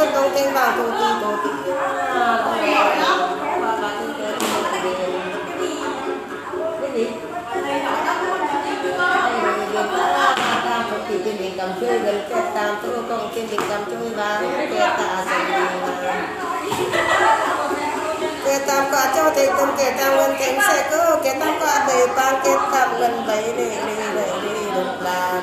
跟东京吧，多地多地。Hãy subscribe cho kênh Ghiền Mì Gõ Để không bỏ lỡ những video hấp dẫn kế tam có cho thì tâm kế tam lần thánh sẽ cứ kế tam có đầy ban kế tam lần bảy để để để để được làm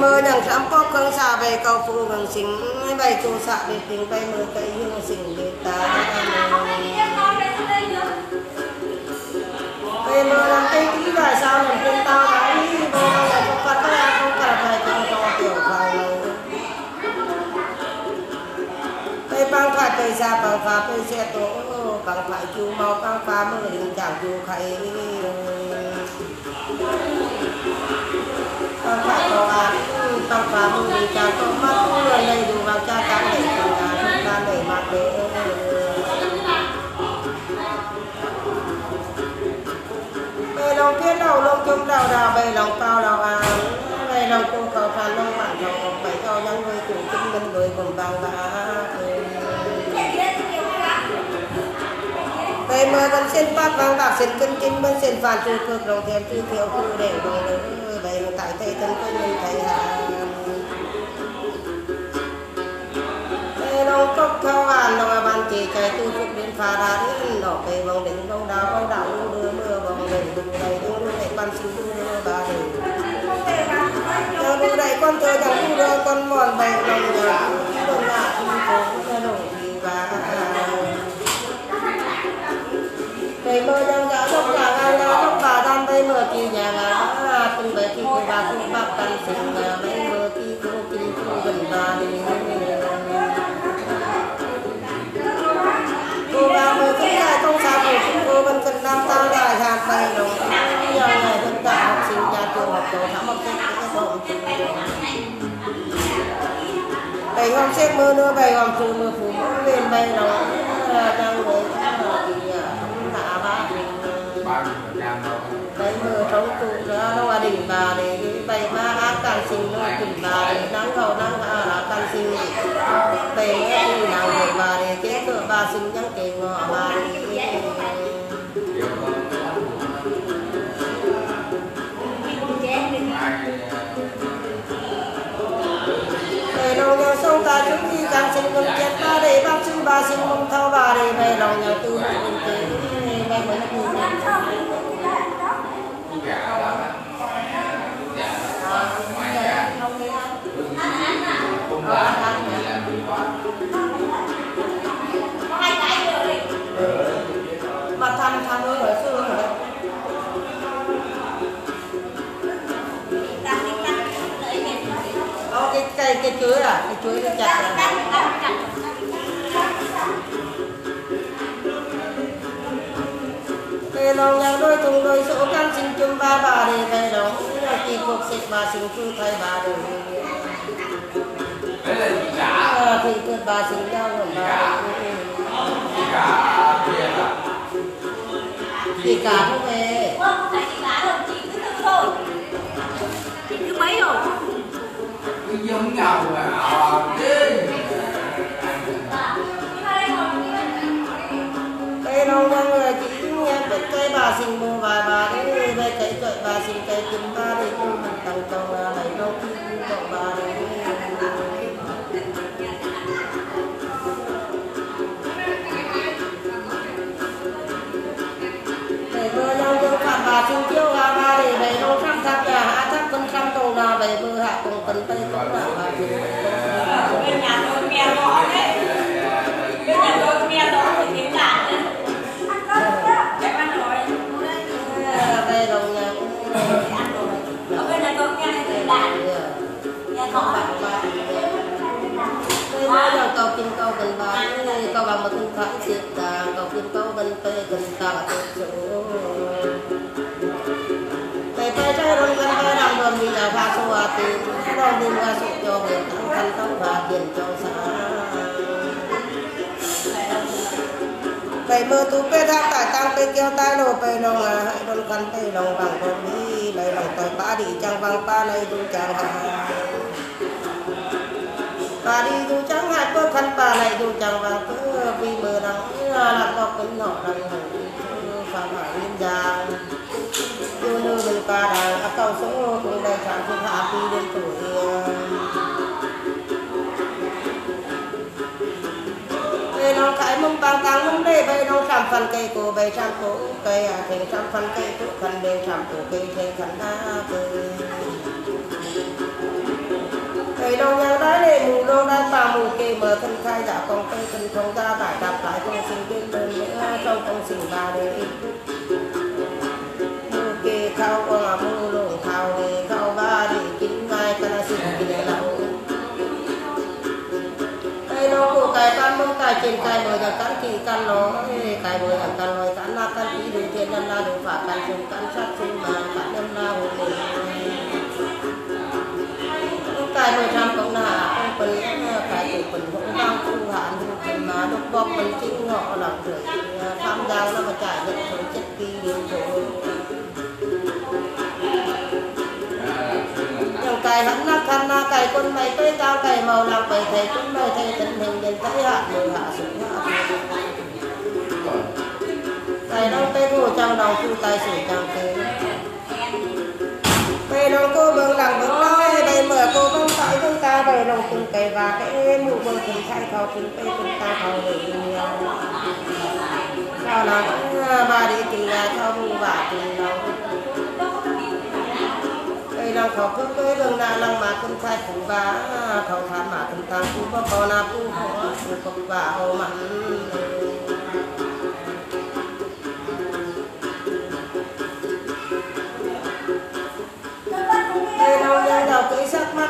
mơ nàng sắm có cơn xa về, cầu phụ gần xính bay chô xạ về tiếng bay mơ cây hương xính về ta về mơ làm cây ký và sao làm quân ta đã đi vô là không cắt tay không cả phải tăng cho tiểu vào cây băng phải cây xa bằng phá cây xe tố bằng phải chú mau, băng phá mơ hình chẳng chú khay 快快走啊！con và mong đi cha con mắt cũng luôn đây dù vào cha tán để cùng nhà chúng ta để mặt để về lòng thiên đầu, lòng chung đầu đào, về lòng cao đầu à về lòng cô cầu phan lòng bạn lòng phải cho nhân với cùng chứng minh người cùng vàng và về mời vẫn xin phát vang bạc xin kinh kinh vẫn xin phản trừ cực lòng thêm chư thiếu khu để rồi đấy về tại thầy thân có mình thấy là đông khóc theo an đông ban chỉ chạy tu phục đến phá ra đến đỏ cây vòng đỉnh vòng đào vòng đạo đưa mưa vòng đỉnh đu đầy đưa đu đầy quan sinh đu đưa ba đỉnh cho đu đầy con thơ chẳng đu đưa con mòn bè lòng nhà đông ngã thu phố cho đồng thì ba cây mơ đang giá đốc nhà ngang giá đốc bà đang bay mơ kỳ nhà ngà cùng bề kỳ cô bà cùng bác căn sinh nhà bay mơ kỳ cô kỳ cô gần bà đi không xa rồi chúng cô vẫn cần năm ta lại hạt bay đồng giờ ngày tất cả học sinh nhà trường học tổ thắm học sinh cái phòng bảy hôm xếp mưa nữa bảy hôm trừ mưa phủ mưa lên bay đồng đang với thì à, đã ba bảy mưa trống tụ nữa nó là đỉnh bà để bảy ba ác càng sinh nó đỉnh bà để nắng cầu nắng à càng sinh bảy thì nào đỉnh bà để kế cửa bà sinh nhắn kề ngọ bà bà chúng đi càng sinh công chết, ba để bác chú, ba sinh công thao bà để về lòng nhà tư mình tế về mới là mà chuối à cái chuối nó chặt rồi. Cây lòng nhau đôi thùng đôi số căn sinh chung ba bà để về đó. Kỳ cuộc xịt bà sinh chu thay bà để Ờ, thì cứ bà sinh nhau rồi bà thì cả không về cứ giống nhau à chứ. Cây đâu mọi người chỉ nghe biết cây bà xin mua vài bà đấy về cây cợi bà xin cây kim ba đi cô mình tăng cầu là lấy đâu khi cậu bà đấy nào về mưa hạ cùng cân tây cũng là bà sinh bên nhà tôi nghe rõ đấy. Bên nhà tôi nghe rõ thì tiếng lạ đấy. Em ăn rồi. Về lòng nhà ăn rồi. Ở bên nhà tôi nghe tiếng lạ nghe rõ Cây mơ nhau cầu kim cầu cần bà cầu bằng một thân phải diệt tà cầu kim cầu gần tây gần tà tuyệt số Cây tay trái rung gần tay đằng đồn đi nhà pha số à tì Rong đi ra sụp cho biển thắng thân tống và tiền cho xã Bày mơ tú bê thác tải tăng bê kêu tai nổ bày lòng à hãy đồn gần tay lòng vàng đồn đi lấy lòng tội ba đi chẳng vàng ba này đu chẳng hà bà đi du chẳng hai có khăn bà này du chẳng vàng, cứ vì mờ nắng là có cái nọ đằng phá phải liên gia du nơ mình bà đằng cầu sống cũng đầy sản xuất hạ đi đến tuổi cây nó cái mông bang tăng mông đây về nó trăm phần cây cổ, về trăm cổ cây à thành trăm phần cây cổ, phần đều trăm cổ cây thành khăn đá cây cây đâu nhau đấy để mù đâu đây bà mù kê mở thân khai giả con cây, thân không ra tải đạp lại con sinh bên đơn nữa trong con sinh ba đề kê khao qua mù lùng khao đi khao ba đi kính ngay cana sinh kính lâu cây nó cổ cái căn mông cái trên cái mở ra căn kỳ căn nó cái mở ra căn nói căn na căn ý đường thiên năm na đường phạt căn sinh căn sát sinh mà căn năm na hồ đề cái mười trăm cũng là không phần cái chủ phần cũng đang thu hạn thì mà lúc bọc phần chính họ làm rồi tham gia nó mà trả được số chất kỳ điều rồi nhiều cái hắn na khăn na cài quân mày tới cao cài màu làm bày thầy chúng mày thầy tình hình đến thấy hạ mười hạ xuống hạ. Đang đồng phu tay sử trong thế. Bày lòng cô bừng lặng bừng loi Bày mở cô bừng tại chúng ta Bày lòng cùng cây và cái mụ bừng cùng thay khẩu từng cây chúng ta khẩu cùng nhau. Sao là bà đi tình nhà cho bừng và tình lòng cứ cưới bừng nà lòng mà từng khai mà từng tăng cũng bó bó nà cũng bó Phu cốc và hồ mặn cây lòng nhân đầu sắc mắt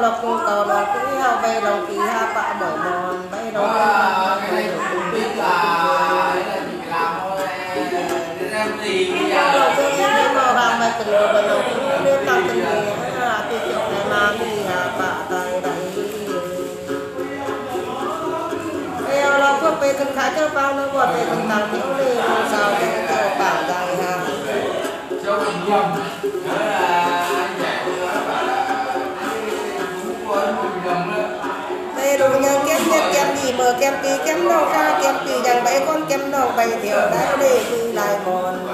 lọc cùng cầu là cũng hào về đồng kỳ ha bạ bỏ mòn bay Đó, cái này cũng biết là cái này mình làm thôi em làm gì bây giờ Đầu cưới cái màu vàng bày từng đồ bày lòng cưới lên lòng từng nghề Tuy chọc này mà ha bạ tay đầy Eo lòng quốc bê cần khá cho bao nước bọt bê cần tăng thiếu đi Không sao cho cho bảng dài ha cho mình nhầm đó là anh dạy tôi nói bảo là cũng quên mình nhầm đó đây đồ nhân kem nhất kem gì mở kem tì kem nong ca kem tì dàn bảy con kem nong bảy thiểu đá đi quy lại mòn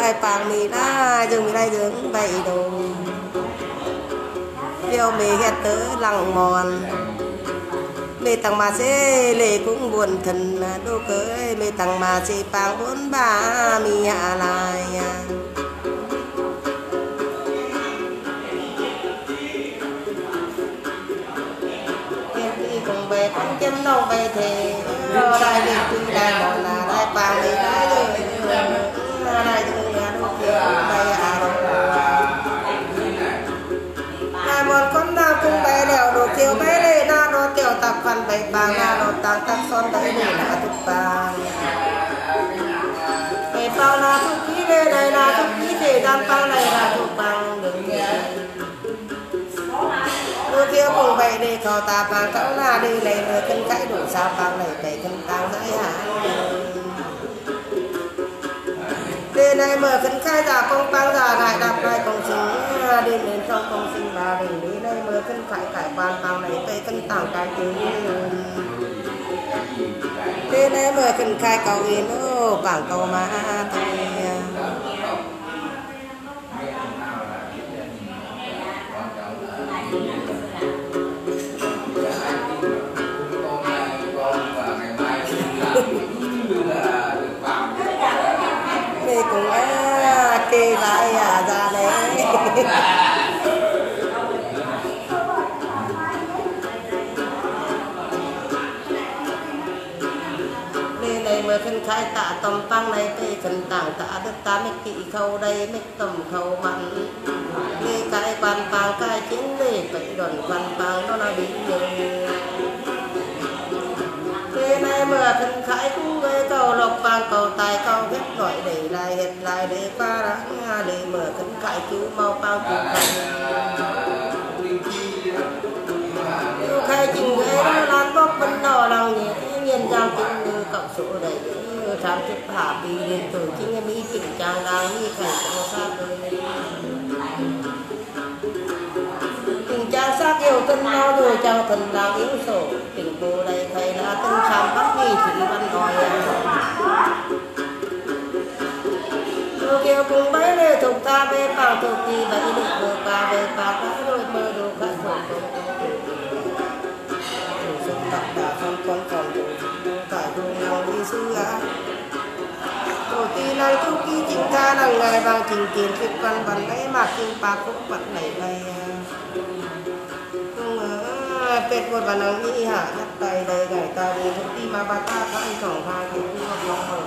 đại bằng mì đai dừng mì đây dừng bảy đồ. Phiêu mì hết tớ lặng mòn. Mê tặng mà sẽ lệ cũng buồn thần đô cưới mê tặng mà sẽ bằng bốn ba mi hạ lại. Cùng về con chim đâu về thì rồi đại đi quy đại mòn là đại bằng mì đá rồi đại dương Ai mòn con nào cùng bé đèo đồ kiều bé lê na đồ tiểu tập phần bảy bàng na đồ tăng tăng son đấy để là thục bàng bảy bao na thục ký lê này na thục ký để đan bao này na thục bàng đừng nghe đồ kiều cùng bảy để cầu ta bàng cỡ là đi lấy người cân cãi đủ sao bàng này bảy cân tăng dãy hả? Đề này mở cân khai giả công tăng giả đại đạp đại công sinh đến đến trong công sinh ba đình lý đây mở cân khai cải quan tăng này tây cân tảng cái tiếng Đề này mở cân khai cầu yên ô bảng cầu ma thôi à, lại à ra đấy. Đề này mới cân khai tạ tầm tăng này tây cân tảng tạ đất ta mấy kỵ khâu đây mấy tầm khâu mặn Lê cái quan bang cái chính lê phải đoàn quan bang nó là bị nhiều Thế nay mở thân khải cũng gây cầu lộc vàng, cầu tài, cầu hết gọi để lại hết lại để qua đã để mở thân khải chú mau bao chú thành khai trình ghế lan bóc bên đỏ lòng nhẹ nhìn giang tình như cộng số đầy tham chức hạ bì liên tổ chính em ý chỉnh trang đang như khải trong pháp đời. Yêu thân nhau rồi, chào thần đang yếu sổ, tình bồ đây thầy là tân khám bắt nghi thủy văn nói Đồ kiều cùng bấy lê thuộc ta về bảo thuộc kỳ bấy định vừa qua về bà đã rồi mơ đồ khách khổ công Đồ xuân tập đà con con còn đồ tại đồ nào đi sư á. Đồ tì năng tu kỳ chính ca là ngày bằng trình tiền kiếp văn văn ấy mà kinh bà cũng vật này này เป็ดบนบันนังนี่หาทักไตใดไก่ตาดีทุกที่มาบาตาพระอีสองทางที่ผู้รับรองของ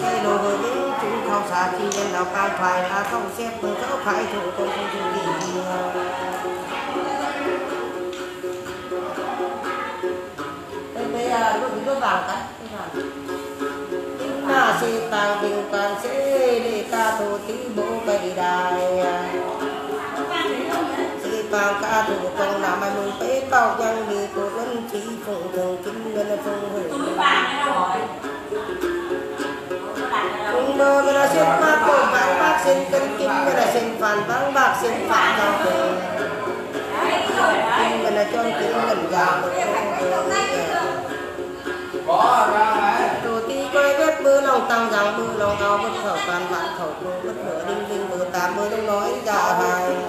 ให้โลโหนี้จุงเขาสาทีเย็นเราการภายอาต้องเสียบมือเขาขายถูกตรงตรงที่ดีเป็นไปอ่ะลูกก็บางกันหน้าสีตางบิวกันเสดีกาตูตีโบไปได้ tam ca thủ công nam mai mùng bế tàu giang đi cố vân chỉ phụng thường kinh ngân phụng hủy cung đô là xuyên ma cổ bán bác xin cân kim là xin phản vắng bạc xin phản cao thủ kinh ngân chôn kinh ngân gạo có ra đấy. Đồ ti quay vết bơ lòng tăng rằng bơ lòng cao bất khẩu toàn vạn khẩu cung bất hở đinh đinh bơ tám bơ đông nói dạ hàng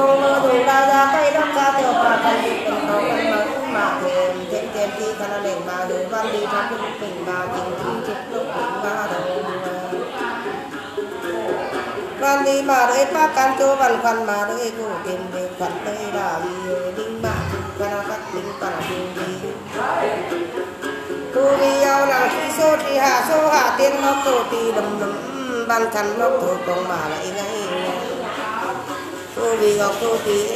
bông mơ đủ đa ra cây đâm ca tiểu bà cây tình cầu mà cũng mà thêm thêm thêm khi khăn lệnh bà hứa văn đi trong lúc tình bà tình khi chụp lúc tình bà đầu văn đi mà đấy ba can cho văn văn mà đấy cô tìm về phần tây là vì đinh mà văn cắt đinh văn đinh đi tu vi yêu là khi số thì hạ số hạ tiên nó tổ thì đầm đầm ban khăn nó tổ còn mà lại ngay cô vì ngọc, cô tí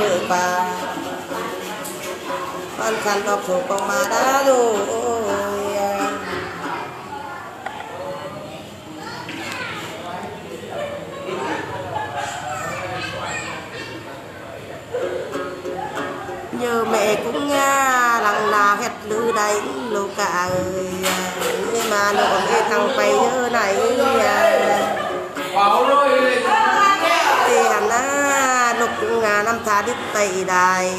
được bà. Con khăn học thủ còn mà đã rồi à. nhờ mẹ cũng nha lặng là hết lư đấy lô cả ơi nhưng à. mà nó cái thằng bay như này à. bảo rồi thì hẳn á lúc nam năm thả đít tây đài.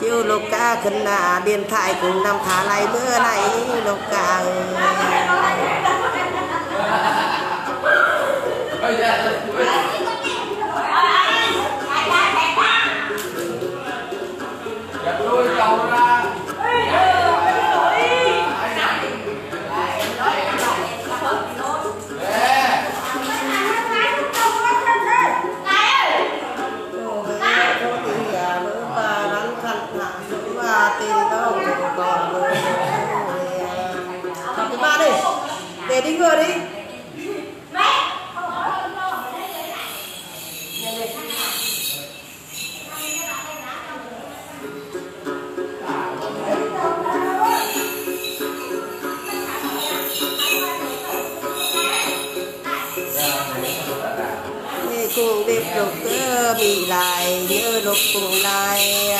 Chiêu lục ca khẩn nà điện thoại cùng nam thả này bữa này lục ca ơi. Lục cùng lại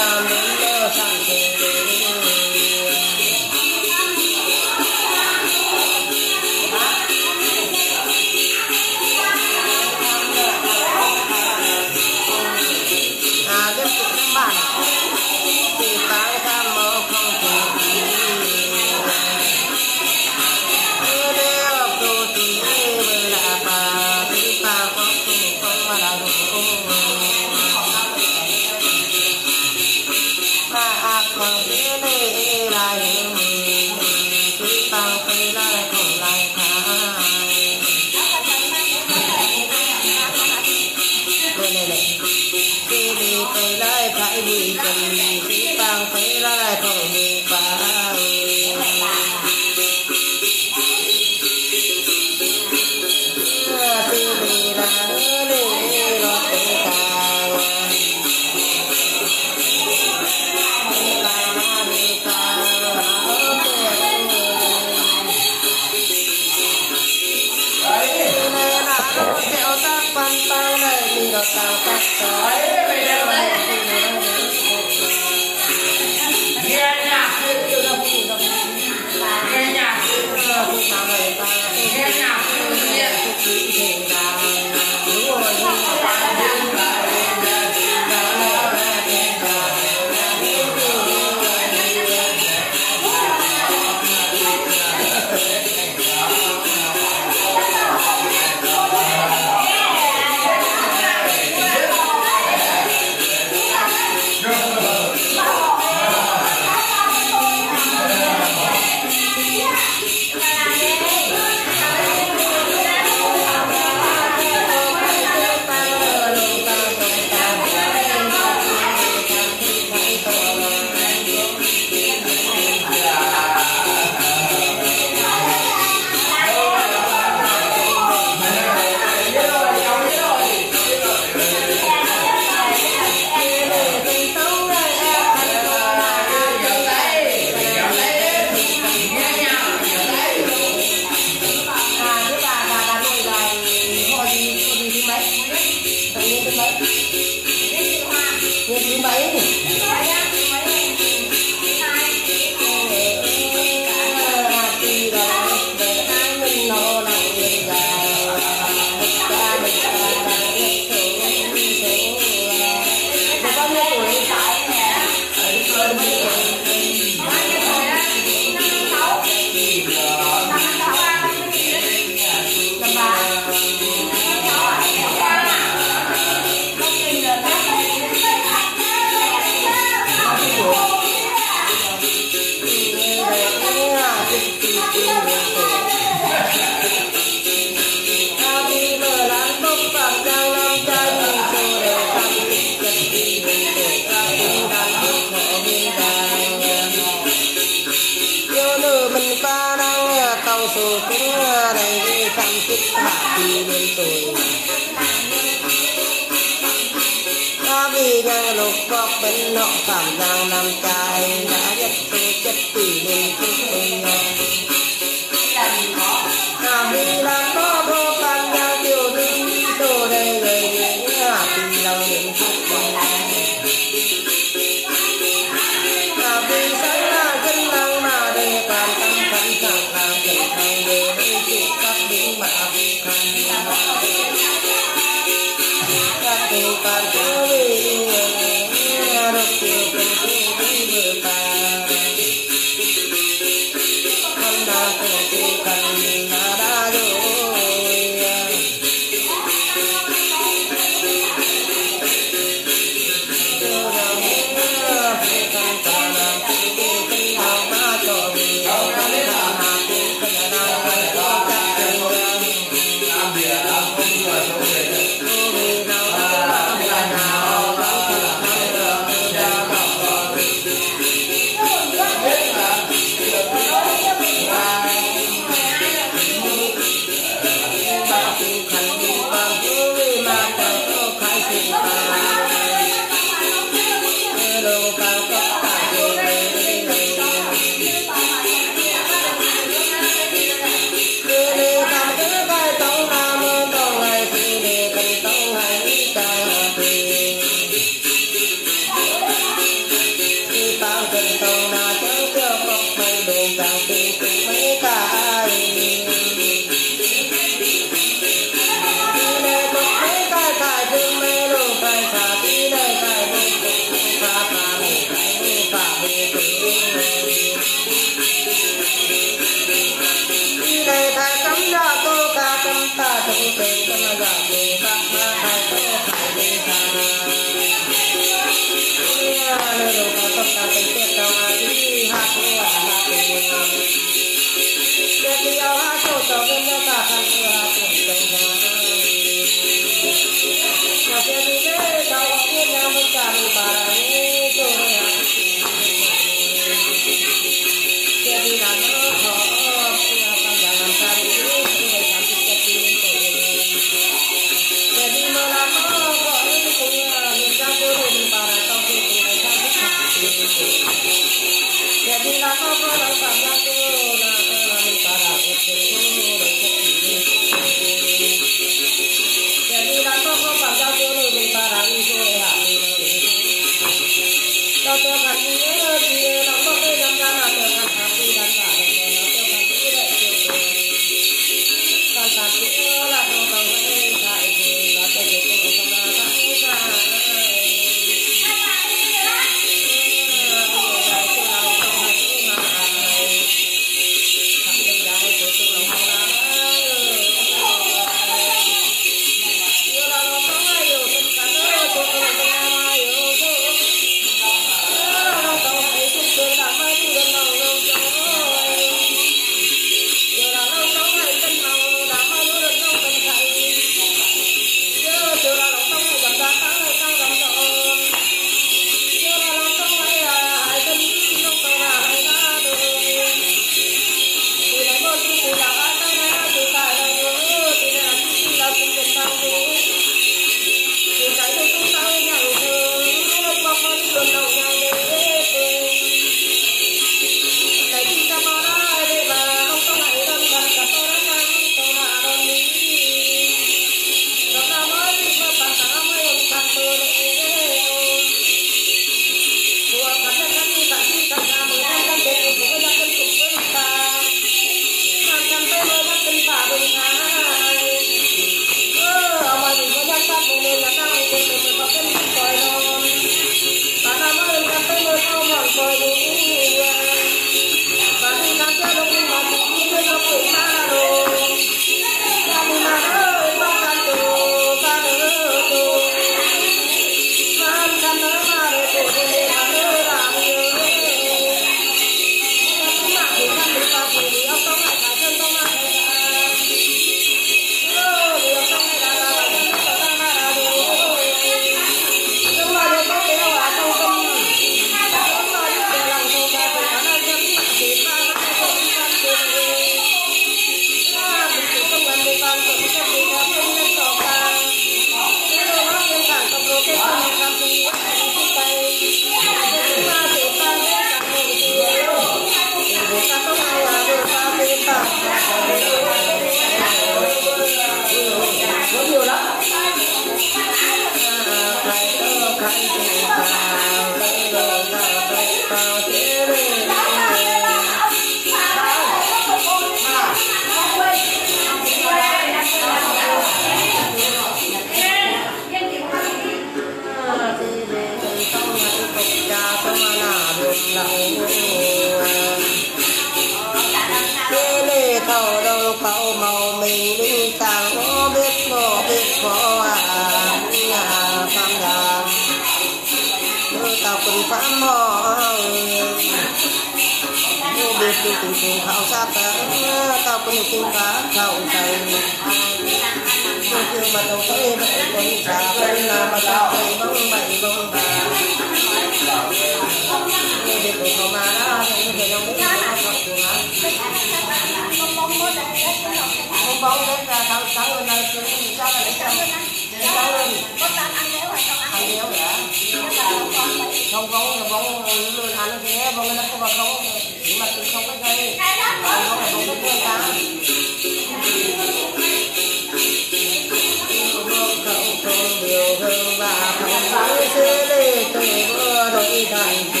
Amen.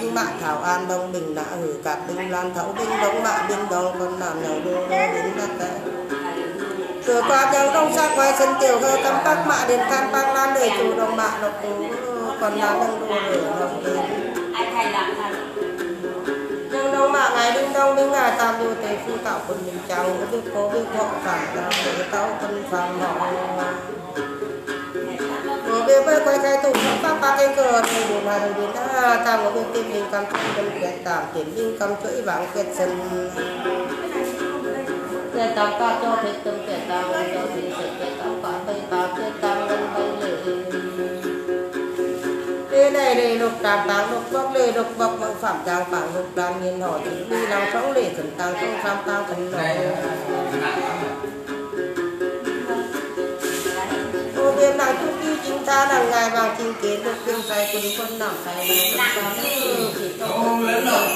Binh mạ thảo an, đông bình đã hử cạp binh lan thấu binh đông mạ binh đông, con làm nhau đô đô đến nát tệ cửa qua kéo đông xa quay sân tiểu hơ cắm bắc mạ đến than bang lan đời chủ đồng mạ độc cú còn là đông đô để lòng đến nhưng đông mạ ngày đinh đông, đinh ngài tam, đô tế phu tạo quân mình chào biết có biết họ phản ra để tao quân phàm họ Bên với quay cái tụng các các ba cái cờ thì là đủ đến ta tam ở bên tim linh cầm chuỗi bên quyệt tạm tiền linh cầm chuỗi vàng quyệt sân cái tam ta cho thế tâm cái tam cho thế sự cái tam cả bay ta cái tam lên bay lệ Thế này đây lục tràm tàng lục bốc lê lục bốc mộng phạm trang bảng lục đàn nhiên hỏi chỉ đi lòng sống lệ thần tàng không tham tàng thần nàng chúc đi chính ta là ngài vàng chứng kiến được viêm say cùng quân nọ say nàng quân ta chỉ Không lớn rồi,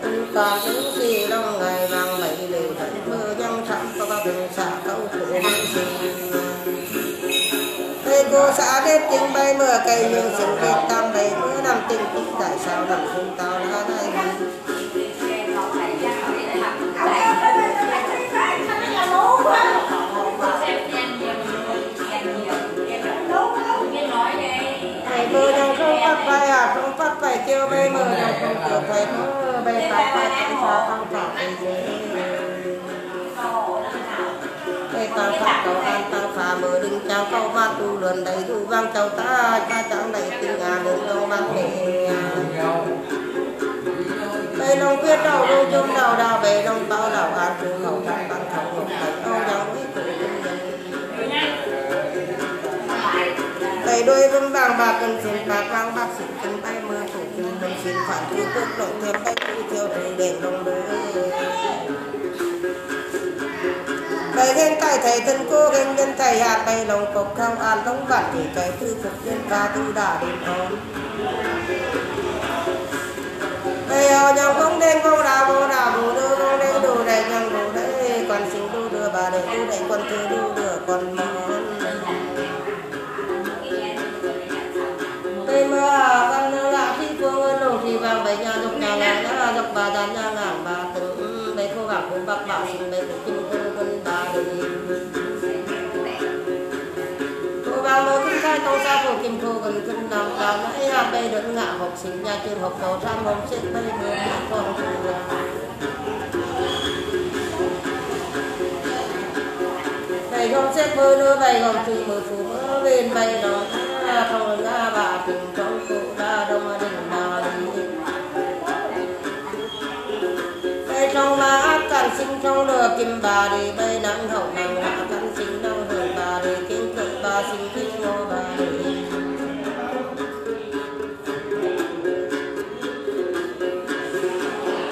không ta những gì long ngày vàng bảy lệ thật mơ giăng sẵn có các đường xạ câu khổ hương sinh. Thầy cô xã đếp chính bay mưa cây nhưng sinh kết tam đầy mưa nằm tình tích tại sao nằm không tao đã đây Thầy bay à không phát phải kêu bay mưa đang không kiểu thầy mơ bay phát bay tại sao không tạo bay dễ Cây tăng phát cầu an tăng phà mơ đừng chào câu phát tu luận đầy tu vang chào ta cha chẳng đầy tình à đường đâu mang nề Cây nông quyết đầu đô chung đầu đào bề đông bao đào an thằng hậu Đôi vững vàng bạc cần xin bạc vàng bạc xin cần tay mưa thủ chung mình xin phản thư quốc động thêm tay tu theo từ đèn đông đời. Bày ghen tay thầy thân cô, ghen nhân thầy hạt bày lòng cộc khang an à thông bản chỉ cái tư phục nhân ca tư đã đến con Bày hò nhau không đen không đà vô đà vô đưa không đen đủ đầy nhằm đồ đầy còn sinh đồ đưa, bà đầy đồ đầy quan thư đồ đưa con món bây thì vàng nhà dục nhà ngàn nhà dục bà đàn nhà ngàn bà từng bây cô gạc cũng bạc bảo xin bây cũng kinh quân quân bà đầy Cô bà mô kinh khai tâu xa phổ kim khô gần kinh nằm bà nãy hà bây đợt ngạ học sinh, nhà trường học cầu sang hôm xếp bày mơ nhà con trường Bày không xếp mơ nữa bày không trừ mơ phù mơ bên bày nó không ra bà tình trong cụ ra đông đình bà trong áp cản sinh trong lửa kim bà đi bày nắng hậu nắng hạ cản sinh nắng hưởng bà đi kinh cự bà sinh kinh ngô bà đi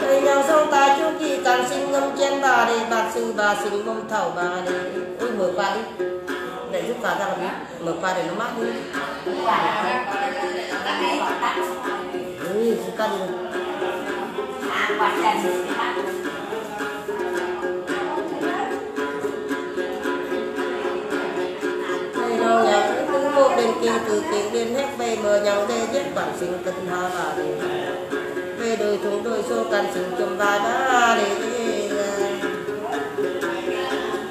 Bày nhau sông ta chú kỳ cản sinh ngâm chen bà đi bạc sư bà sinh mông thảo bà đi Ôi mở qua đi. Để giúp bà ra làm mở qua để nó mát đi. Ừ cân đây như từ kiện liên hết về mờ nhằng đê giết bản sinh tân hà bà đi về đời chúng tôi số cần sinh chùm vài ba đi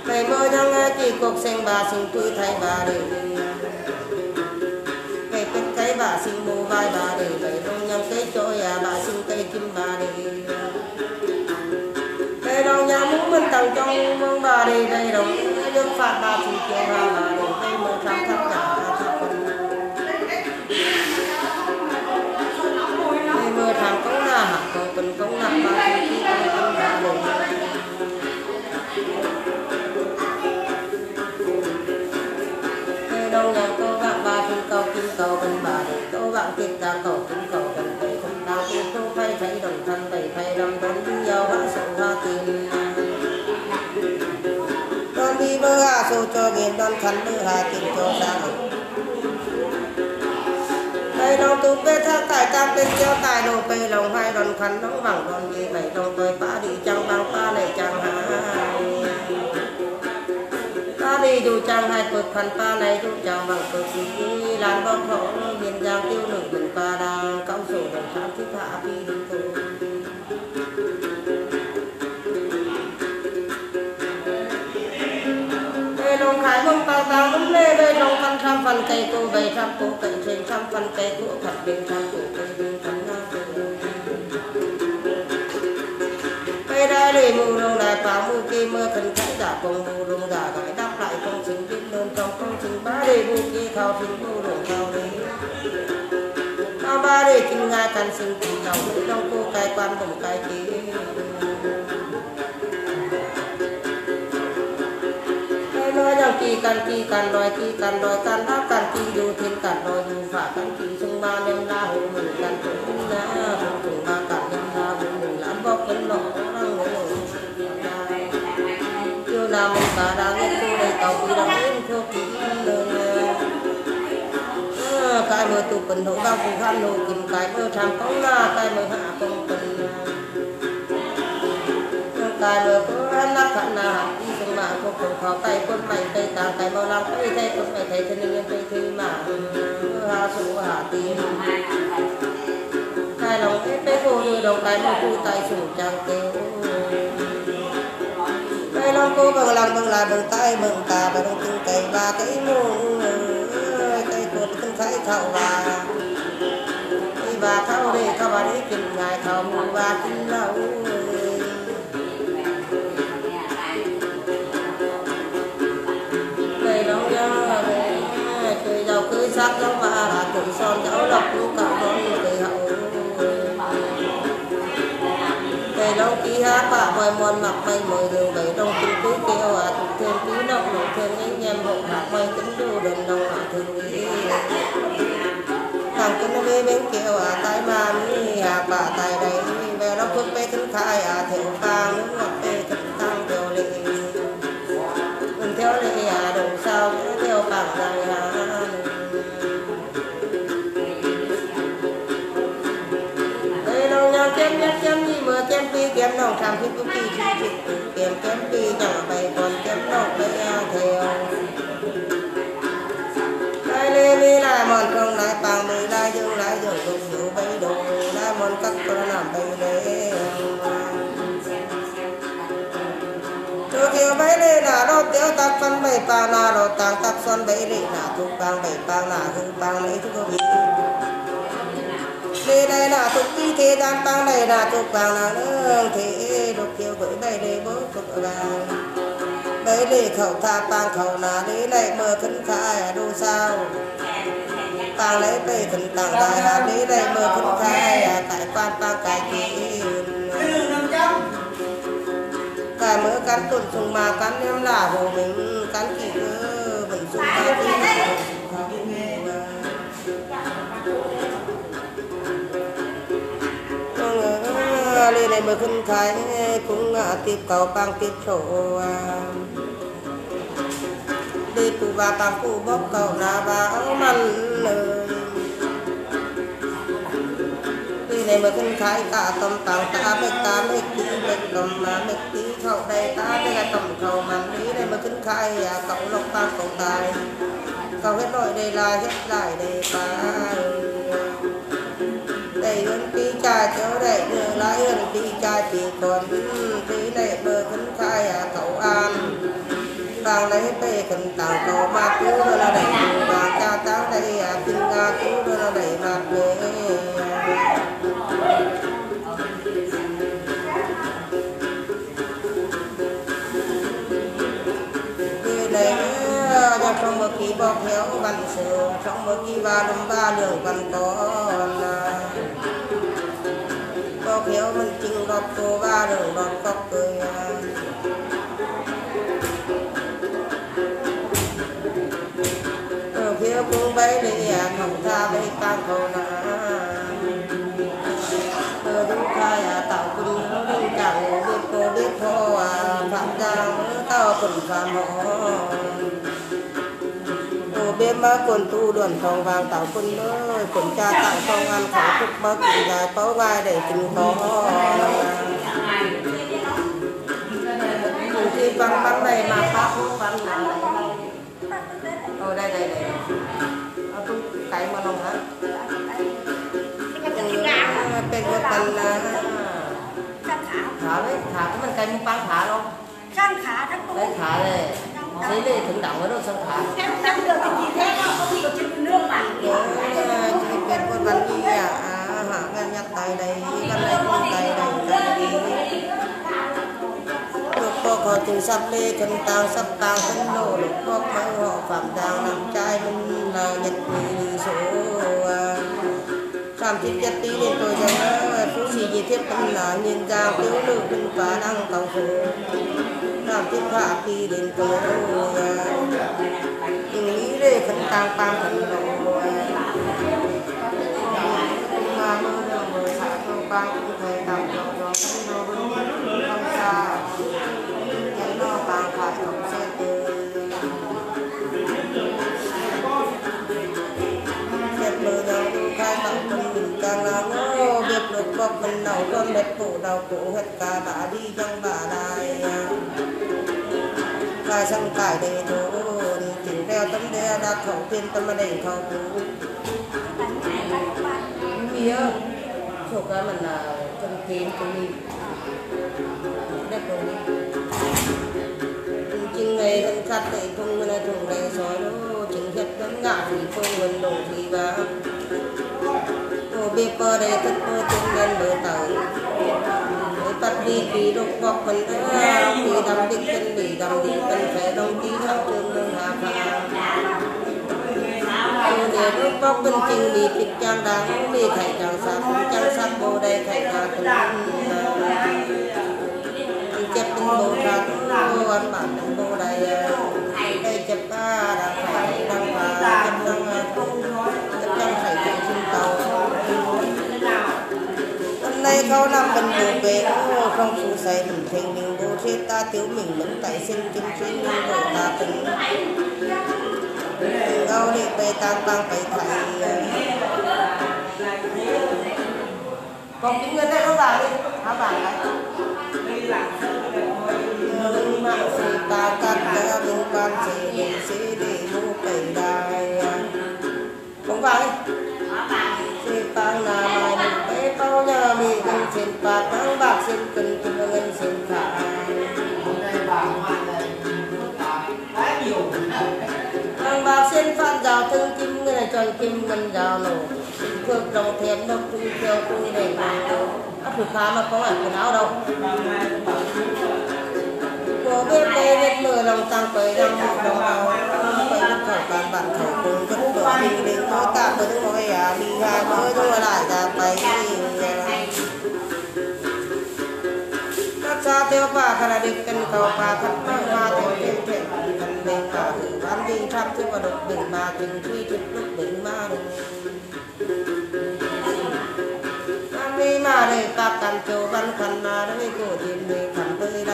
về mơ nhằng chỉ cuộc sinh bà sinh tôi thay bà đi về kết cái bà sinh cho nhằng à, bà sinh cây kim bà đi đây đâu nhà muốn mình tặng trong mong bà đi đây đâu đức phạt bà sinh kiều hà bà đi về mơ thăm thăm tên tam tài đồ bê lòng hai đòn khăn đóng bằng đòn gì vậy đồng tôi ba đi chẳng bằng ta này chẳng hà ta đi dù chẳng hai cực khăn ta này dù chẳng bằng cực gì làm bom khổ miền giang tiêu nữ bình ta đang cao sổ đồng khám thức hạ đi đi tu về lòng khải mong tao đúng lê về lòng phân trăm phần cây cô về trăm cô cây trên trăm phần cây cô thật bình trăm cô cây đây mù lông đại phá mù kỳ mưa thần khánh giả cùng mù lông giả gái đáp lại công trình biết đơn trong công trình ba đi mù kỳ thao trình mù lông thao đi ba ba đề kinh nga căn sinh tình thao nữ trong cô cai quan đồng cai trí kỳ căn kỳ căn đòi kỳ căn đòi căn đáp căn kỳ dù thiên căn đòi dù phả căn kỳ sung ba nhân la hồ mình can trùng na hồ trùng ba căn nhân la hồ mình lãm bóc cấn lọ răng ngủ chưa nào mình bà đang nghe cô đây tàu kỳ đang đến cô kỳ đường cái mơ tụ cần hộ bao cùng khăn hồ kìm cái mơ thằng công la, cái mơ hạ công cần cái mơ có hắn nắp khăn cùng khó tay quân tàng cái mơ lăng tay tay quân mày thấy thân nhân tay thư mà ha sủ hạ tiền hai lòng cái bé cô như đồng cái mơ cô tay sủ chàng kêu cái lòng cô bằng lòng bằng là bằng tay bằng tà bằng từng cây ba cái mô cây cột từng thái thảo và ba thảo đi thảo ba đi kinh ngài thảo mù bà kinh lâu giàu cưới sắc gió là cưới son cháu lọc lũ cạo con cây hậu về lâu ký bà vòi mòn mặc mây mời đường bảy trong kinh cứ kêu à thuộc ký nọc nọc thêm anh em bộ mặc mây tính đu đồng đồng hạ thường ý thằng kinh bê bên kêu à tay mà mi à bà tay đầy về nó phước bê kinh khai à thiệu vàng nước chém pi chém nòng tham thích chi pi chụp chém chém pi nhỏ bày còn chém nòng bày theo lại lên đi lại mòn không lại bằng mười lại dương lại dương đục dụ bấy đồ lại mòn cắt con làm bấy đế cho kêu bấy lê là đô tiêu tạc phân bày bang là đô tàng tạc xuân bấy lê là thuộc bang bày bang là hư bang lấy chúng lê đây là tục tí thế gian tăng này là tục vàng là nương thế độc kêu với bấy đề bố tục vàng bấy đề khẩu tha tăng khẩu là lý này mơ khấn khai đô sao. Tăng lấy bấy khấn tăng đại hà lý này mơ khấn khai. Tại quan tăng cải kỳ cả mơ cắn tuần sùng mà cắn em là hồ mình cắn kỳ cơ mình sùng cắn kỳ lưu này mới khấn khai cũng tiếp cầu bằng tiếp chỗ đi tu và bang cụ bốc cầu là ba áo mặn lời này mới thân khai cả tầm tàng ta mới ta mới tí mới tầm mà mới tí khẩu đây ta, đây là tầm khẩu mà lý. Này mới thân khai à cậu lộc ta cậu tài. Cầu hết nội đây là hết lại đây ta cha cháu đại đưa lái hơn đi cha chỉ còn. Ừ, Tí này bơ khấn khai à cậu an. Vàng lấy bê cần tàng cầu ma cứu đô la đầy và cha táo đây à kinh nga cứu đô la đầy bạc về trong một kỳ bọc héo văn sử trong một kỳ ba đâm ba đường văn con mình chinh cô ba đường bọc cọc cười ở phía cũng bay đi à không tha bay tăng cầu nà ở đúng khai à tạo cung đúng chẳng biết cô biết thô à phạm giang tao cùng phạm bên ba quần tu đoàn phòng vàng tạo quân ơi quần cha tạo công ăn khổ thức ba quần dài báo vai để tình khó khi văn văn này mà không văn lại ở đây đây. Đây ở tu cái mà lòng hả cái cái cần là thả. Đấy thả cái mình cây muốn bán thả đâu. Sang khá thắt đấy thả đây thế đây thỉnh động ở đâu sân Em em được cái gì thế? Có gì có trên nước mà. Chỉ biết con văn đi à hạ ngân nhắc tay đây văn đây con tay đây tay đi lúc có có tình sắp lê cần tàng sắp tàng thân nô lúc có mấy họ phạm tàng làm trai mình là nhật người số làm thiết chất tí đến tôi rằng phú sĩ gì thiếp tâm là nhìn ra thiếu nữ bình phá đăng cầu phố làm thiết họa khi đến tôi tình lý để phần tàng phàm hạnh độ mà mơ mơ mơ xả trong bang cũng thầy đọc dọc dọc không xa nhắn nó bang phải không xe Biết được mình đầu con mệt phụ đầu cụ hết cả bà đi trong bà đài Cài sang tải đề thôn Chỉnh đeo tấm đe đã khẩu tiên tâm đầy khẩu cụ Vì á Số cái mình là chân kiến của mình Đất đồ đi chừng ngày thân khát tại không mình là thùng đầy sói đó chừng hết tấm ngạ thì phương mình đổ thì và bê bơ đây thức bơ tương lên bờ tàu. Để bắt đi vì lúc bọc mình đã vì đâm đích chân bị đâm đi chân phải đồng tí thăm trường đường hạ phà để lúc bọc bên chừng bị thịt trang đáng, vì thầy trang sắc trang sát bồ đây thầy hạ từng chép tinh bồ ra bồ ăn bản tinh bồ đây đây chép ta đã phải đăng và chép đăng chép à, hôm câu năm bình bộ về không phụ say mình thành mình bộ thế ta thiếu mình lẫn tại sinh chân chuyên nhưng bộ ta tình câu đi về ta bằng phải thầy ờ. còn những người đây nó vào đi, hả bạn lại ờ, mạng sĩ ta cắt ra bình quan sĩ để sĩ để ngô cầy đài ờ. Cũng vào đi Sĩ là mai mình bế bao nhà mì cần xin bạc nắng bạc xin cần kim ngân xin khả Nắng bạc xin phan rào thân kim ngân tròn kim ngân rào nổ. Phước đồng thêm đốc trung theo trung để mà áp lực khá mà có ảnh quần áo đâu. Cô biết đây biết lừa lòng tăng tới răng một đồng. bào khẩu càn bản khẩu cùng rất tổ đi đến tôi tạm với ngôi à đi ra mới đua lại ra bay các cha tiêu bà khả là được cần cầu bà thật mơ hoa tiêu tiên thiện thần bình bà thử bán bình trăm chứ và độc bình mà tình truy trực lúc bình ma đừng đi mà để ta cần châu văn khăn mà đây cổ tiền về khăn tới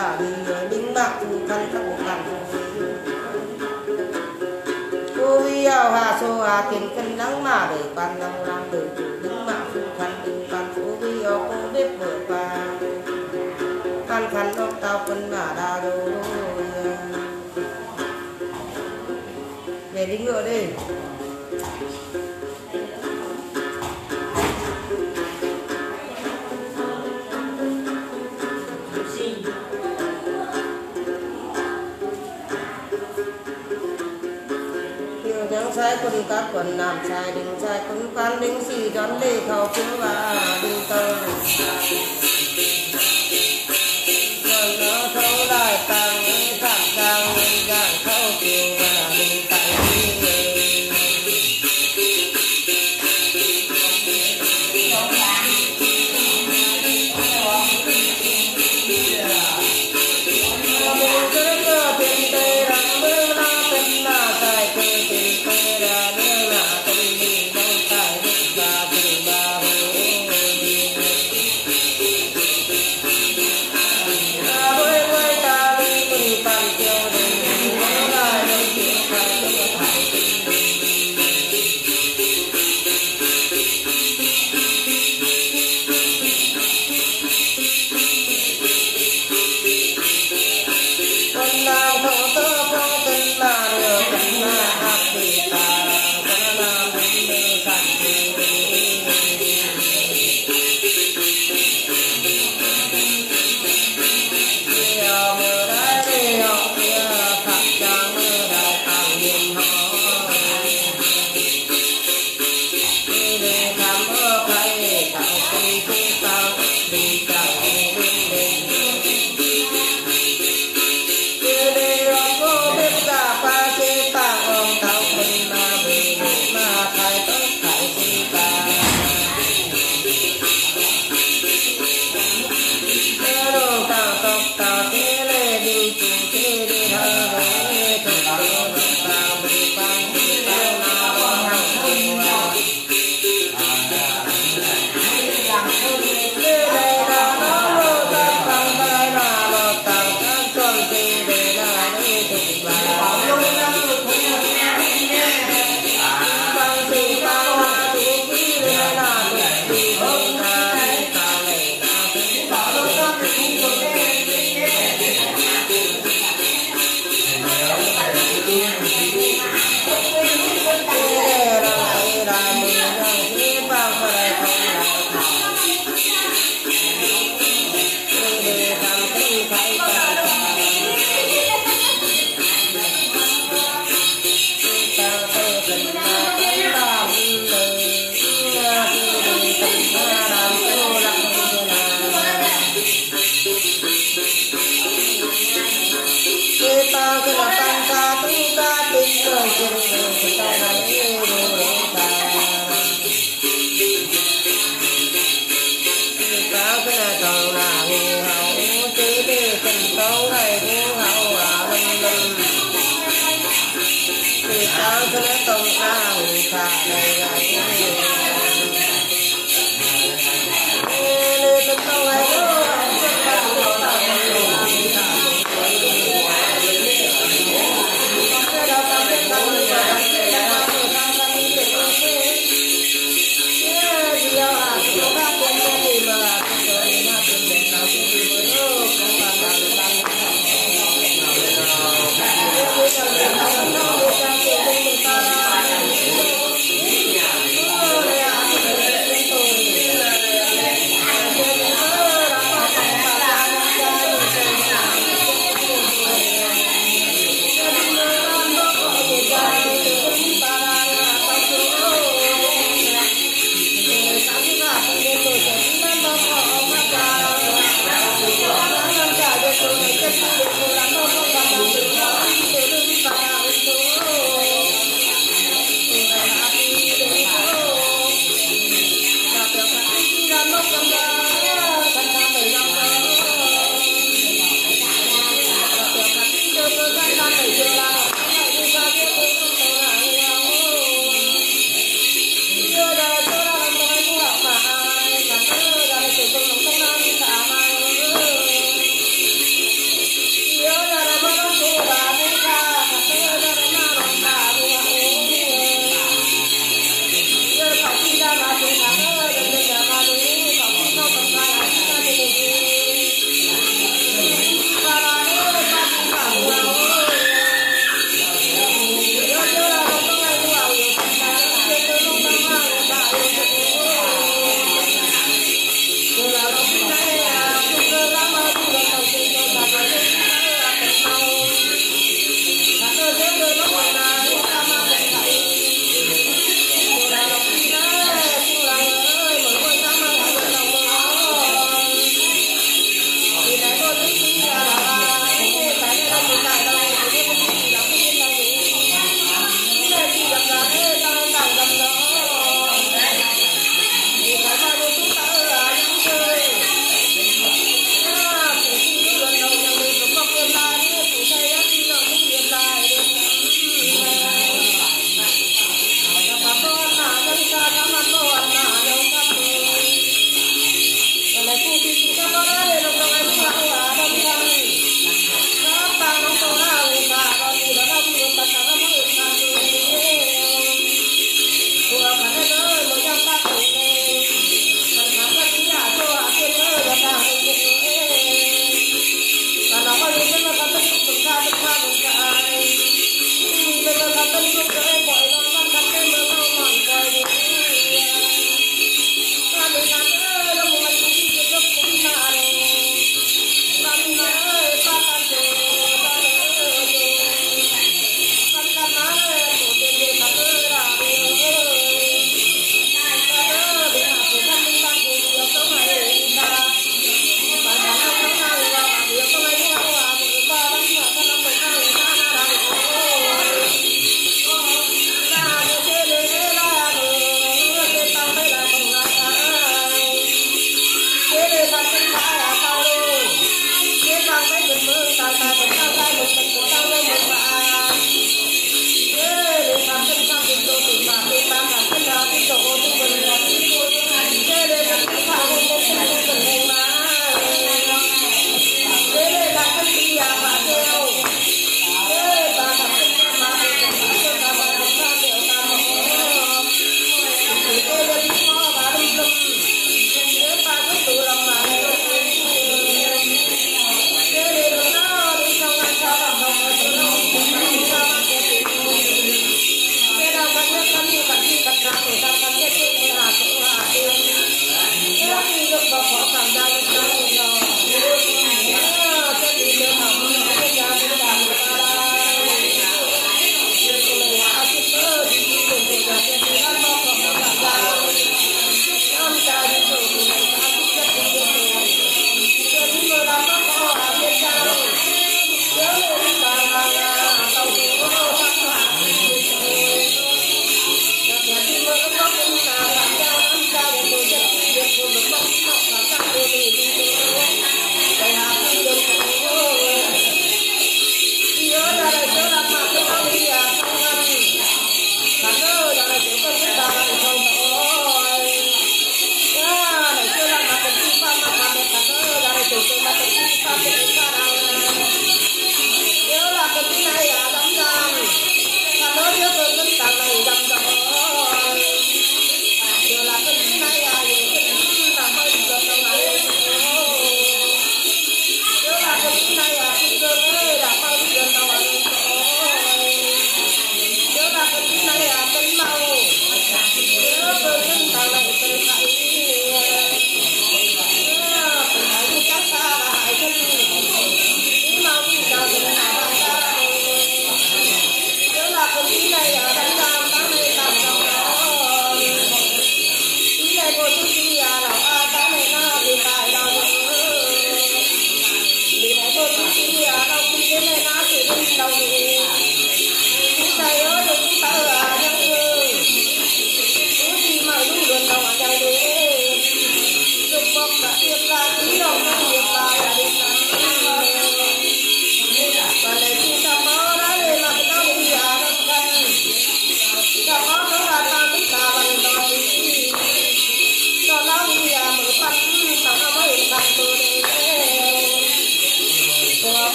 vi ao hà sô hà tiền cân nắng mà để quan năm làm tự chủ đứng mạ phụ thân đứng quan phú vi ao cô biết mở pa quan khăn ông tao cân mà đa đô về đi ngựa đi ชายคนกัดคนนามชายดึงชายคนกันดึงสี่ดอนเล่เขาเพื่อว่าดึงเตอ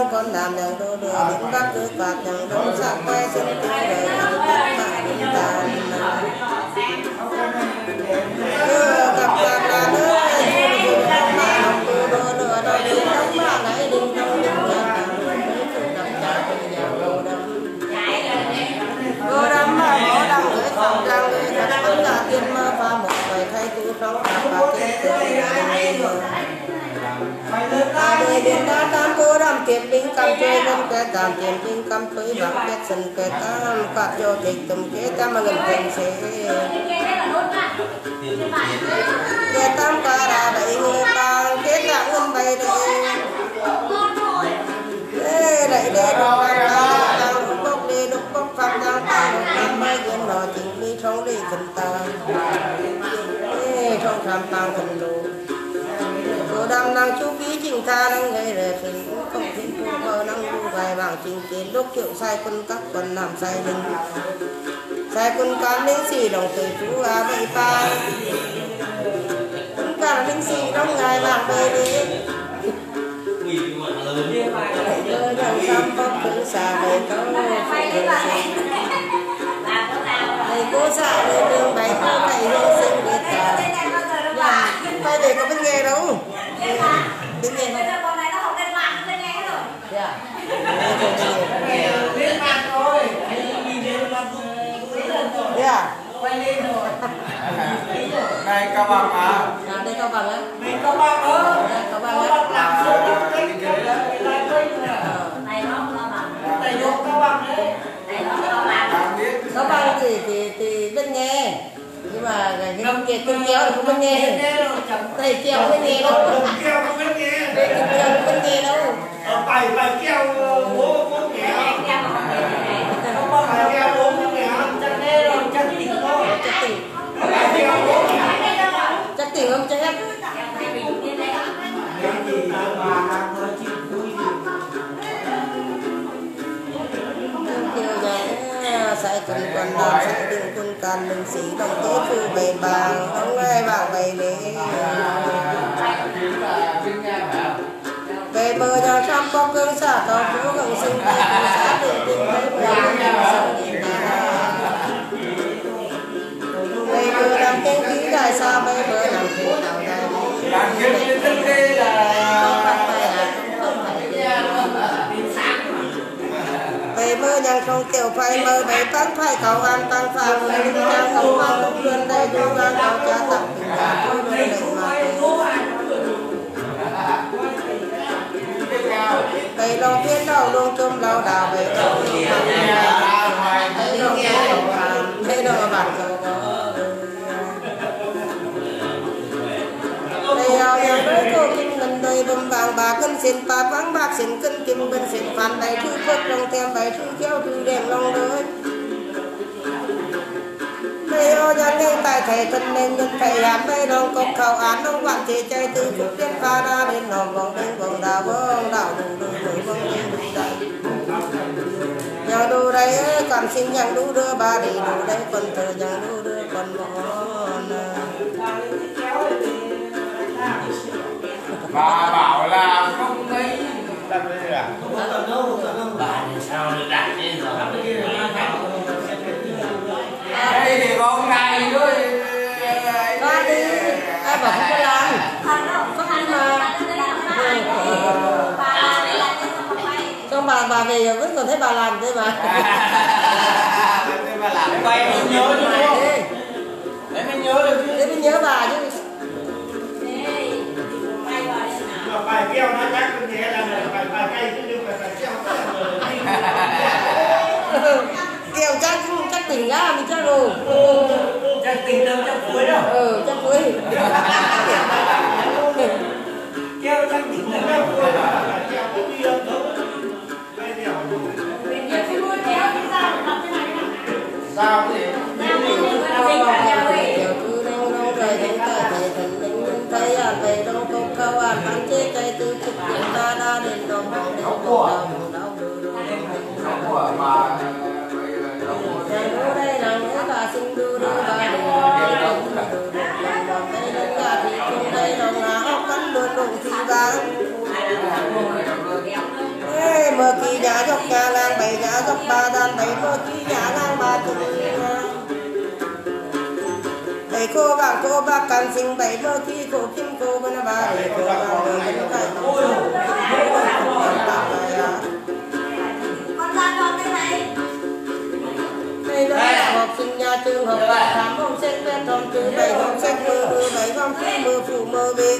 đâu còn làm chẳng đồ Đến bác cứ phạt chẳng đông sắc quay xin tư đời Chẳng tất mà đến tàn Vâng, phòng người không răng người thật tất cả tiền mà pha một vài thay tu sống đạp bạc tiền tiền Ta đời biến đá tam cô đam kiệt binh cầm chơi bên kẻ tam tiền binh cầm chơi bạc kết sân kẻ tam cắt cho thịt tùm kế tam mà gần tiền sẽ. Kẻ tam cả ra đẩy người tàng kết là ngân bay đây. Ê, đẩy đế đồ nọ chính đi trong đi cần ta trong tham tàng thần đồ Cô đam năng chú ký trình tha năng gây rề thình cũng không thiên tu mơ năng lưu vài bảng trình kiến đốc triệu sai quân các quân làm sai linh sai quân cán đến xì đồng từ chú à vậy ta quân cán trong ngày bảng về đi. Đưa dòng xăm bốc cứ xa về có phụ người sinh Thầy cô lên đường bày cô thầy hương sinh biết Dạ, quay về có biết nghe đâu. Biết nghe không? Dạ. Dạ. Này các bạn à À, đây cao bằng á mình có bác ơ Dạ, cao bằng có á làm số một cái đi ghế đó Ờ. tài liệu các bác đấy bạn biết Cao bằng thì, thì, thì biết nghe. Nhưng mà cái kia cung kéo thì không biết nghe. Thầy kéo không biết nghe đâu. Keo không biết nghe. Thầy cung kéo không biết nghe đâu. Ờ, bài bài keo bố bố nghe. Không có bài keo bố nghe chẳng nghe rồi chẳng tỉnh thôi. Chắc tỉnh bài keo bố nghe Chắc tỉnh không? Chắc hết sẽ cùng quần đàn sẽ đừng quân cần đừng sĩ đồng tốt phu bề bàn không ai bảo bề lễ về bờ nhà trăm có cương xả tàu phú gần sinh tay cùng xã định tình thấy bờ nhà sông về bờ làm kinh khí đại sao về bờ làm khí tạo đại bạn biết mơ nhang không tiểu phai mơ bày tăng phai cầu an tăng pha mơ linh trang không mang cũng luôn đây du gan cao cha tặng. Tình cảm tôi luôn lệnh mà bày lòng thiên đạo luôn chung lao đào thiên đạo bày lòng thiên đầu bàn bày đầu bàn cầu nơi ngân vàng bà cân xin bà vắng bạc xin cân kim bên xin phản đầy thư phước lòng thêm bảy thư kéo thư đèn lòng đời. Thầy ô cho nhân nên tại thầy thân nên nhân thầy hàm mê đồng cốc khẩu án đông vạn thế chạy từ phúc tiên pha ra đến lòng vòng đến vòng đà vòng đạo đủ đủ đủ vòng đủ đủ đại nhà đủ đây cảm sinh nhang đủ đưa ba đi đủ đây còn thờ nhang đủ đưa còn món bà bảo là không thấy. À? bà thì sao nó đặt thế rồi đây thì có ông này thôi. Ba đi. Ai bảo không có làm? Có thành mà. Bà đấy trong bà bà về vẫn còn thấy bà làm thế mà. Thế mà làm. Quay mới nhớ chứ đúng không đấy mới nhớ được chứ. Thế mới nhớ bà chứ bài keo nó chắc như thế là bài bài cây chứ nhưng mà bài keo kêu chắc chắc tỉnh ra mình chắc rồi. Chắc kinh tâm chắc cuối đâu. Ừ chắc cuối. Kêu chắc kinh tâm chắc cuối. Bài keo cũng đi đâu đâu. Sao cái gì thầy thần linh linh thấy à mơ kỳ nhà dọc nhà làng bảy nhà dọc ba đàn bảy mơ kỳ nhà làng ba chục bảy cô bác cô bác càng sinh bảy mơ kỳ cô kim cô bên ba để cô bên số Con dao con thế này. đây là học sinh nhà trường học bài khám vòng xét về thòng thứ bảy vòng xét mơ mơ bảy vòng thứ mơ phụ mơ về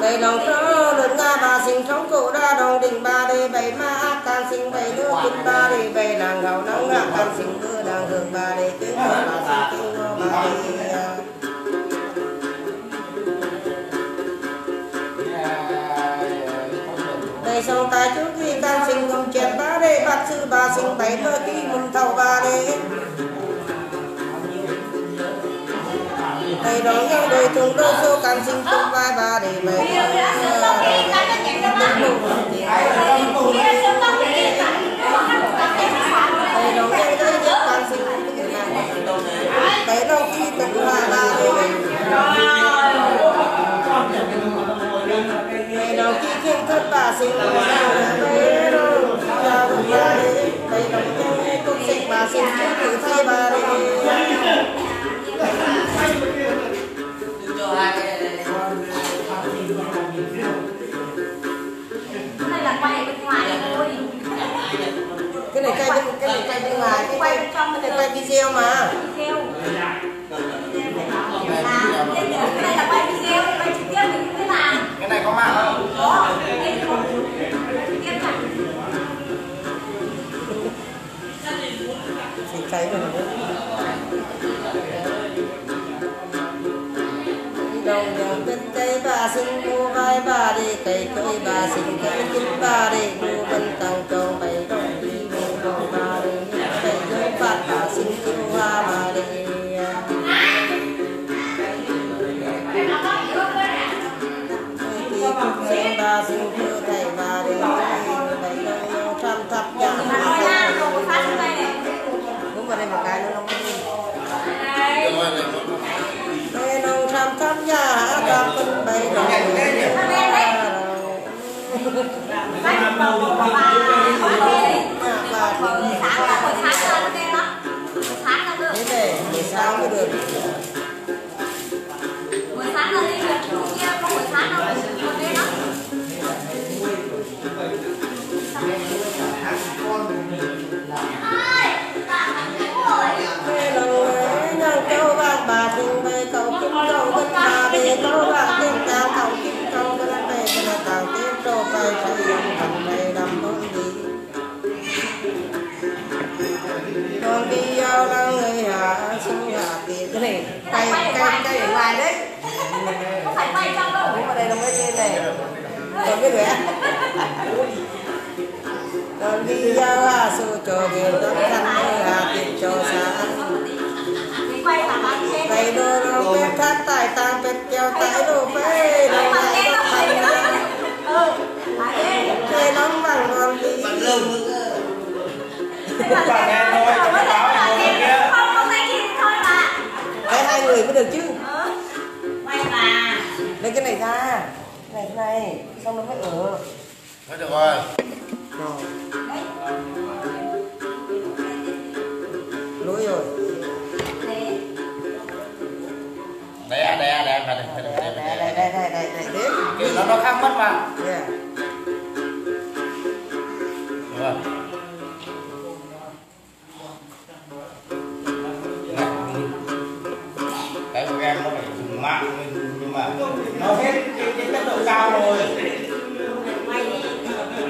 bảy lòng thơ lớn nga bà sinh trong cụ đa đồng đỉnh ba đề bảy ma ác can sinh, bảy nước kinh ba đề bảy nàng gạo nắng ngạ can sinh mưa đàng hưởng ba đề tiếng ngõ bà sinh kinh ngõ ba đề đây sông tài chú khi can sinh công chén ba đề bạc sư ba sinh bảy mơ ký mừng thầu ba đề đây đó nhau đời thường đôi số can sinh tung vai ba ra mắt. đây đó nhau đời nhất can sinh đấy đâu khi tụng hoa ba đề bảy Ngày đầu khi khen thất bà sinh Ra được bà đi Bấy đồng nhân nghe công sinh bà sinh thay bà đi cái này là quay bên ngoài. Cái này quay bên, cái này quay bên ngoài Cái Quay bên trong cái này quay video mà Video. À, cái này là quay video, cây bà sinh cây chính bà đi Mua bên tăng tròn bày đồng đi Mua đồng bà đi Cây cây phát sinh kêu hoa bà đi Thì sinh bà kêu thầy bà đi Bày đồng nhau trăm thập dạng không. Đúng vào đây một cái nữa nó không đi Đây. Nông trăm thập đồng Phát đầu của bà Buổi thì sáng là buổi sáng là ok đó. Buổi sáng là được. thế này buổi sáng mới được Buổi sáng là đi được. Kia có buổi sáng đâu. Ok đó. Ơi, bà thành phố rồi. Thế lòng ấy nhang châu bạc bà tình bày cầu này tay tay tay ở ngoài đấy không phải tay trong đâu mà đây là bên trên này còn cái vẻ còn đi ra là sự cho việc đó thân là tiền cho xã tay đô đô bếp phát tài tăng bếp kéo tay đô phê đô tay đô tay ừ đi thầy nóng bằng Bạn lưng Bạn nghe thôi, không có Không, không thấy kia thôi mà Đấy, hai người mới được chứ Ừ mà lấy cái này ra này cái này xong nó mới ở Thôi được rồi. rồi lỗi rồi Để Đây à, đây à, đây à, đây à, đây à, đây đây à, đây đây à. đây đây đây đây tiếp Kiểu nó nó khác mất mà. yeah. Đúng rồi. Cái của em nó phải dùng mạng nhưng nhưng mà Nó hết cái cái tốc độ cao rồi Quay đi cho nông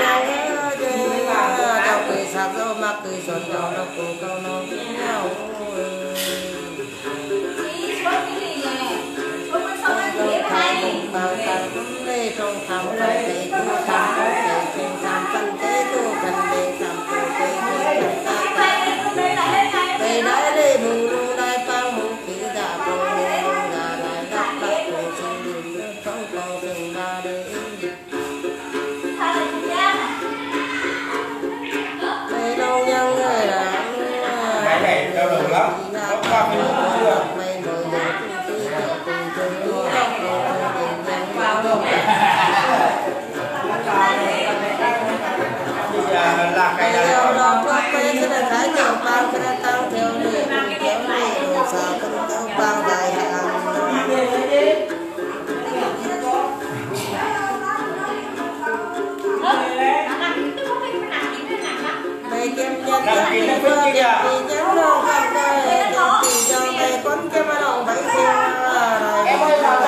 nhau chơi Đau cười sạc dâu mắc cười sồn dâu đau trong thang phân tế tu thang phân tế tu cần đề thang tu tế là cái Tây này yêu đọc có quê cái này thái nhiều pang cái này tăng theo lệ Kéo lệ đồ xa phân dài hàng mày kiếm nhân nhân đi phương đi nhân đâu không đây tiền tỷ cho mày con kiếm mà đâu bấy nhiêu rồi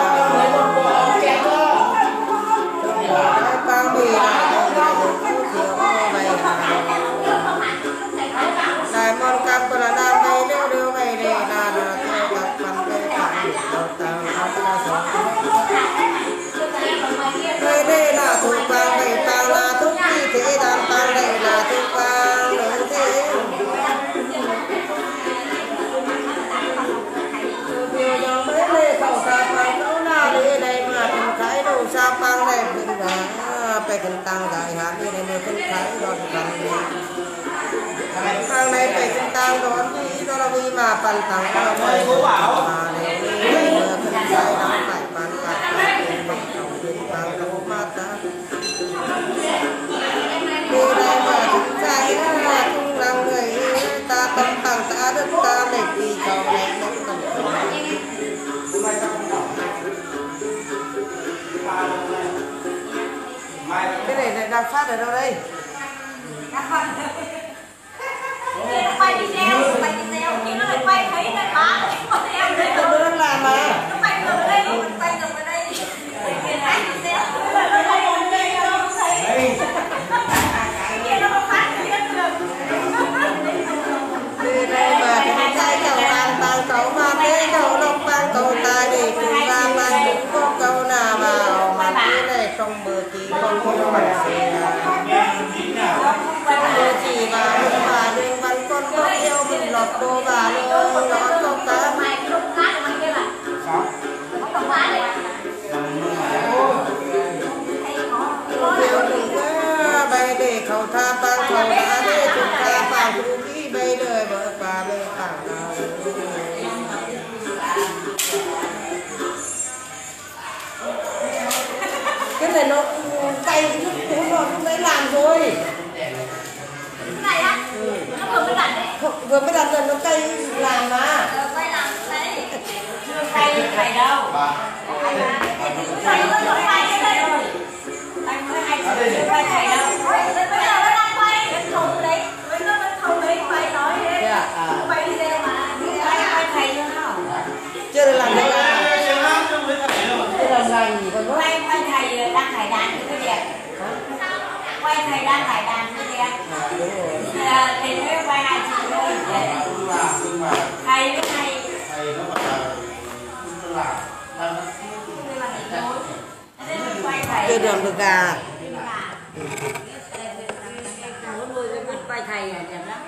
cần tăng đại hạn đi này mới cần khái đòn cần phang này phải cần tăng đòn đi đó là vì mà phần tăng đó là phải mà nếu như mà cần khái phải phần tăng tiền bằng đồng tiền tăng đâu mà ta đi đây mà chúng khái là cũng là người ta tâm tăng ta đất ta để vì giàu này nó cần cái này là đang phát ở đâu đây? Quay video quay video nhưng nó lại quay thấy nó bán quay em. Đấy làm mà dùng lọt đô bà luôn lọt công mày cái mày kia không bay để khẩu tha bàn khẩu đã để chúng ta bàn chú kỹ bay đời vợ bà bê tảng nào cái này nó tay nó cuốn rồi không đấy làm rồi cái này á, nó vừa mới đặt đấy vừa mới đặt rồi nó tay làm mà. Ờ, quay làm đấy chưa quay được thầy đâu. Thầy mới đây rồi anh mới hay chưa quay thầy đâu. Bây giờ nó đang quay. Cái thùng đấy. Với nó cái thùng đấy quay nói đấy thế à, quay video mà. Quay quay thầy nữa nào chưa được làm đâu à? Chưa làm gì còn quay quay thầy đang thải đàn cái việc quay thầy đang phải đàn như thế à, thầy mới quay hai chị thôi thầy với thầy thầy nó mà là đang chưa đường được gà quay thầy à đẹp lắm.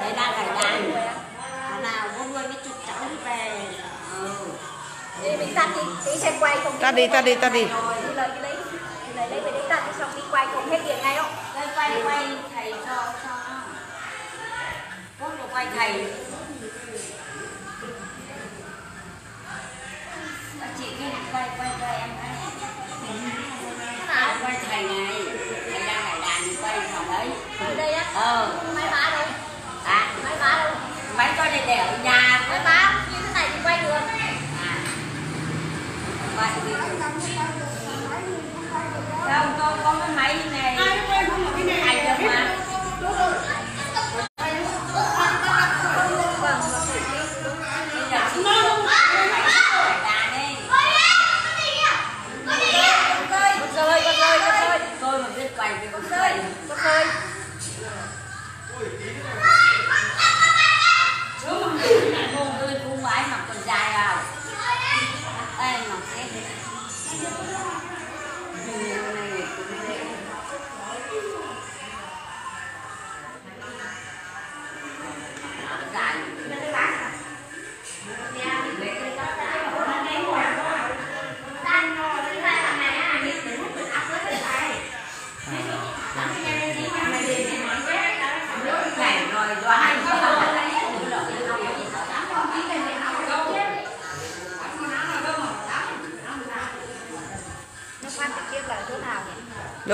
Thầy đang phải đàn. Nào muốn nuôi mấy chục cháu đi về. Ờ. Đi mình ta đi. Ta đi ta đi ta đi. Lấy lấy lấy ta đi quay cùng hết điện ngay không quay quay quay thầy cho cho. Bố quay thầy. Chị kia quay quay quay em quay quay thầy này. Thầy đang hải đàn quay phòng ấy. Ở đây á. Ờ. Máy bá đâu? À máy bá đâu? Máy coi đi để ở nhà máy má.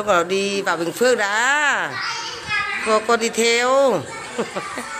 có đi vào Bình Phước đã. Cô, con đi theo.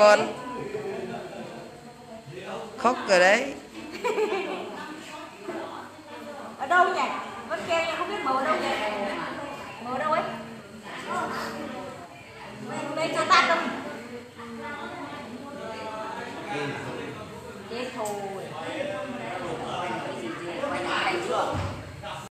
con. Khóc rồi đấy.